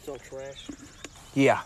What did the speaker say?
It's all trash. Yeah,